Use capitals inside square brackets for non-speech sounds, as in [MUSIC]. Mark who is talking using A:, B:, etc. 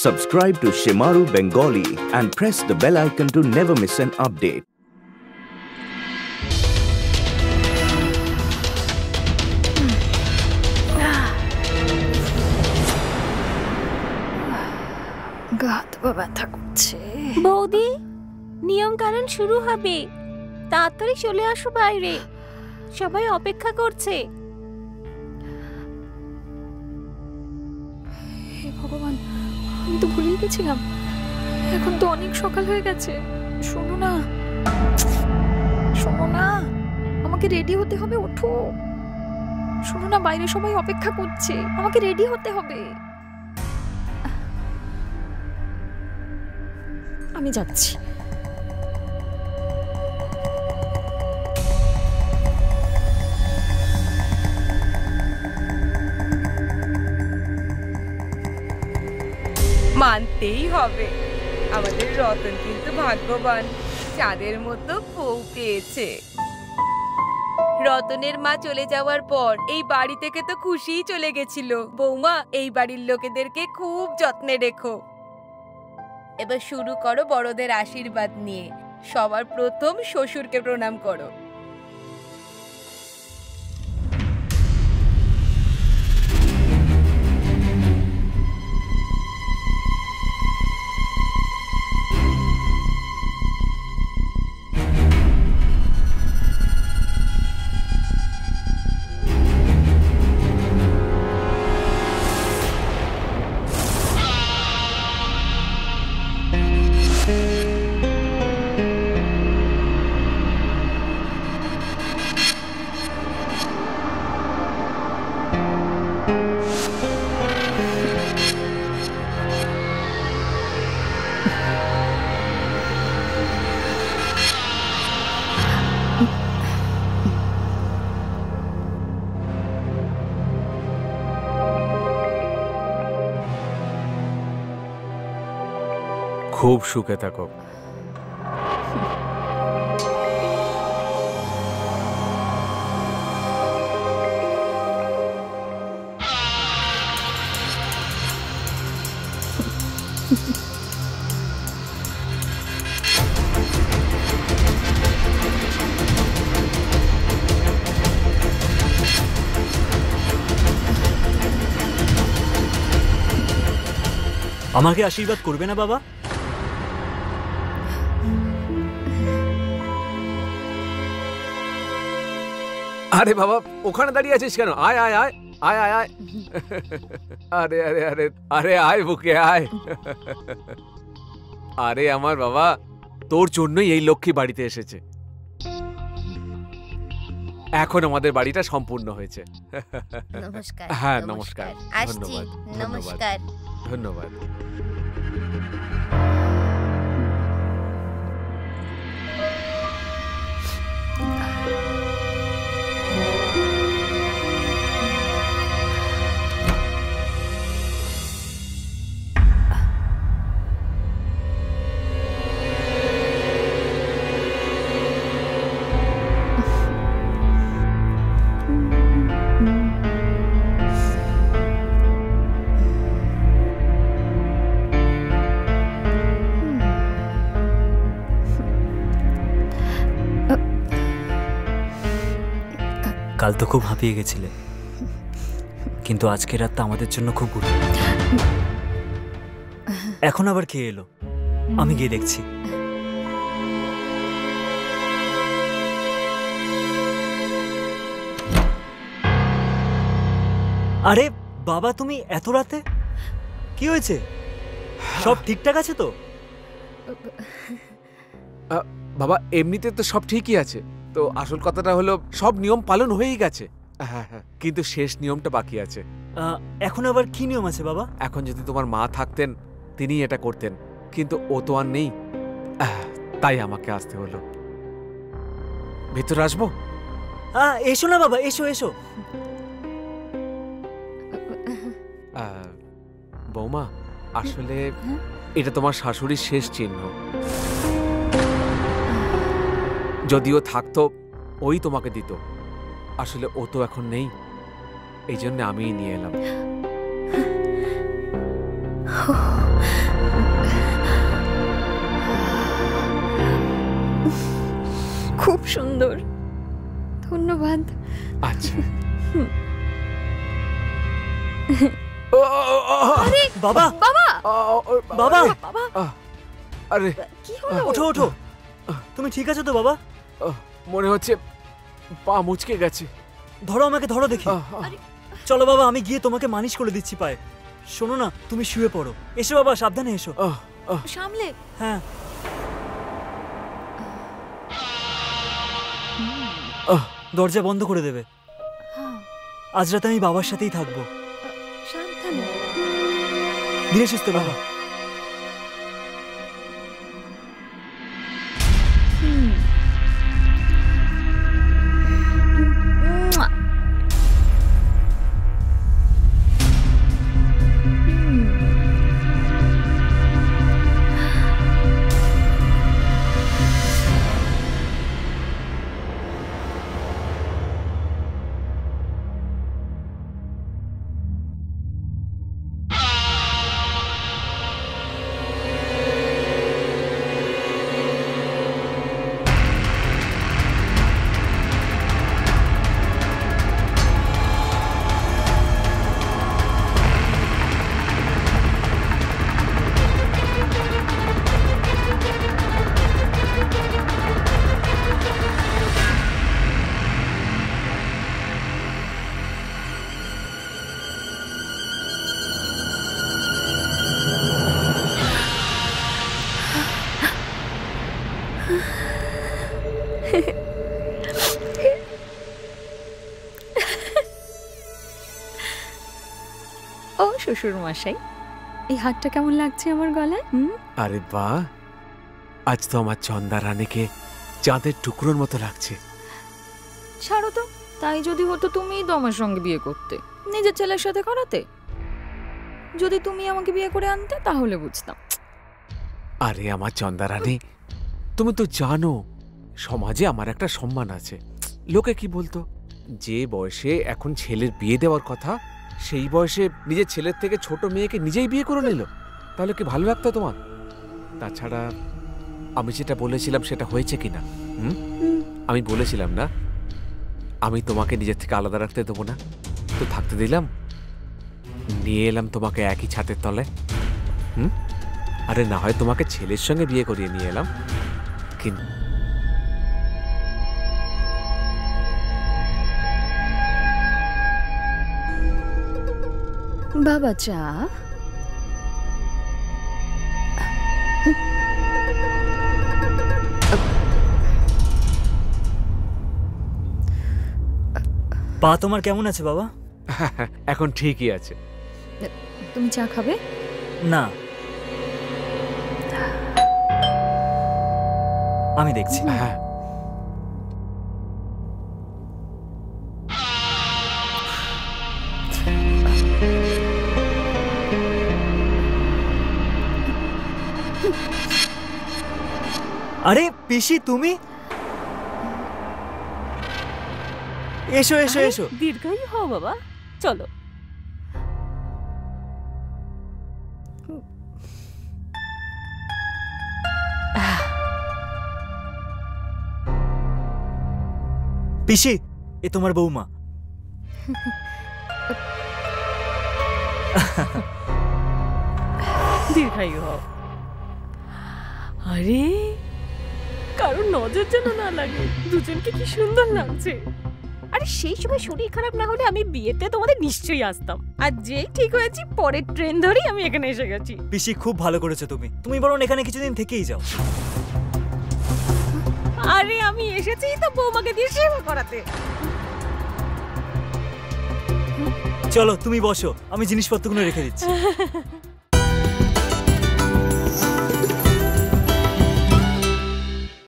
A: Subscribe to Shimaru Bengali and press the bell icon to never miss an update.
B: গা হাত ব্যথা করছে
C: বৌদি নিয়ম কানুন শুরু হবে তাড়াতাড়ি চলে আসো বাইরে সবাই অপেক্ষা করছে
B: ভগবান আমি তো ভুলেই গেছিলাম। এখন তো অনেক সকাল হয়ে গেছে। শোনো না। শোনো না। আমাকে রেডি হতে হবে, ওঠো। শোনো না, বাইরে সবাই অপেক্ষা করছে। আমাকে রেডি হতে হবে। আমি যাচ্ছি।
D: মানতেই হবে। আমাদের রতন কিন্তু ভাগ্যবান। চাঁদের মতো বউ পেয়েছে। রতনের মা চলে যাওয়ার পর এই বাড়ি থেকে তো খুশিই চলে গেছিল। বৌমা, এই বাড়ির লোকেদেরকে খুব যত্নে রেখো। এবার শুরু করো বড়দের আশীর্বাদ নিয়ে। সবার প্রথম শ্বশুরকে প্রণাম করো।
E: খুব সুখে থাকো।
F: আমাকে আশীর্বাদ করবে না বাবা?
E: আরে বাবা ওখানে দাঁড়িয়ে আছিস কেন? আয় আয় আয় আয় আয় আয়। আরে আরে আরে আরে আয় বুকে আয়। আরে আমার বাবা তোর জন্যই এই লক্ষ্মী বাড়িতে এসেছে। এখন আমাদের বাড়িটা সম্পূর্ণ হয়েছে।
G: নমস্কার
E: হ্যাঁ নমস্কার। ধন্যবাদ।
G: নমস্কার।
E: ধন্যবাদ।
F: কাল তো খুব হাঁপিয়ে গেছিলে। কিন্তু আজকের রাতটা আমাদের জন্য খুব গুরুত্ব। এখন আবার কে এলো? আমি গিয়ে দেখছি। আরে, বাবা, তুমি এত রাতে? কি হয়েছে? সব ঠিকঠাক আছে তো?
E: বাবা, এমনিতে তো সব ঠিকই আছে। তো আসল কথাটা হলো সব নিয়ম পালন হয়েই গেছে। হ্যাঁ হ্যাঁ। কিন্তু শেষ নিয়মটা বাকি আছে।
F: এখন আবার কি নিয়ম আছে বাবা?
E: এখন যদি তোমার মা থাকতেন তিনি এটা করতেন। কিন্তু ও তো আর নেই। তাই আমাকে আসতে হলো। ভেতরে আসব?
F: এসো না বাবা এসো এসো।
E: বৌমা আসলে এটা তোমার শাশুড়ির শেষ চিহ্ন। যদিও থাকতো ওই তোমাকে দিত। আসলে ও তো এখন নেই। এই জন্য আমিই নিয়ে এলাম।
B: খুব সুন্দর। ধন্যবাদ।
E: আচ্ছা।
F: বাবা!
B: বাবা!
E: আরে
F: তুমি ঠিক আছো তো বাবা?
E: মনে হচ্ছে পা মুচকে গেছে।
F: ধরো আমাকে ধরো দেখি। চলো বাবা আমি গিয়ে তোমাকে মালিশ করে দিচ্ছি পায়ে। শোনো না তুমি শুয়ে পড়ো। এসো বাবা সাবধানে এসো।
E: আহ, আহ,
B: সামলে।
F: হ্যাঁ।
E: আহ,
F: দরজা বন্ধ করে দেবে।
B: হ্যাঁ।
F: আজ রাতে আমি বাবার সাথেই থাকব। ধীরে সুস্থে বাবা।
B: শ্বশুর মশাই এই হাতটা কেমন লাগছে আমার গলায়? হুম?
E: আরে বাহ! আজ তো আমার চন্দা রানীকে চাঁদের টুকরোর মতো লাগছে।
B: ছাড়ো তো তাই যদি হতো তুমিই তো আমার সঙ্গে বিয়ে করতে। নিজের ছেলের সাথে করাতে। যদি তুমি আমাকে বিয়ে করে আনতে তাহলে বুঝতাম।
E: আরে আমার চন্দা রানী তুমি তো জানো সমাজে আমার একটা সম্মান আছে। লোকে কি বলতো? যে বয়সে এখন ছেলের বিয়ে দেওয়ার কথা সেই বয়সে নিজের ছেলের থেকে ছোট মেয়েকে নিজেই বিয়ে করে নিল। তাহলে কি ভালো লাগতো তোমার? তাছাড়া আমি যেটা বলেছিলাম সেটা হয়েছে কিনা হুম? আমি বলেছিলাম না। আমি তোমাকে নিজের থেকে আলাদা রাখতে দেবো না। তো থাকতে দিলাম। নিয়ে এলাম তোমাকে একই ছাতের তলায়। হুম? আরে না হয় তোমাকে ছেলের সঙ্গে বিয়ে করিয়ে নিয়ে এলাম। কিন্তু
B: বাবা চা?
F: পা তোমার কেমন আছে বাবা? [LAUGHS]
E: এখন ঠিকই আছে।
B: তুমি চা খাবে?
F: না। আমি দেখছি।
E: হ্যাঁ।
F: আরে পিসি তুমি? এসো এসো এসো।
C: দীর্ঘায়ু হও বাবা চলো।
F: পিসি এ তোমার বৌমা।
C: দীর্ঘায়ু হও। আরে কারোর নজর যেন না লাগে। দুজনকে কি সুন্দর লাগছে। আরে সেই সময় শরীর খারাপ না হলে আমি বিয়েতে তোমাদের নিশ্চয়ই আসতাম। আর যেই ঠিক হয়েছি পরের ট্রেন ধরেই আমি এখানে এসে গেছি।
F: পিসি খুব ভালো করেছ তুমি। তুমি বরং এখানে কিছুদিন থেকেই যাও।
C: আরে আমি এসেছি তো বৌমাকে দিয়ে সেবা করাতে।
F: চলো তুমি বসো। আমি জিনিসপত্রগুলো রেখে দিচ্ছি। [LAUGHS]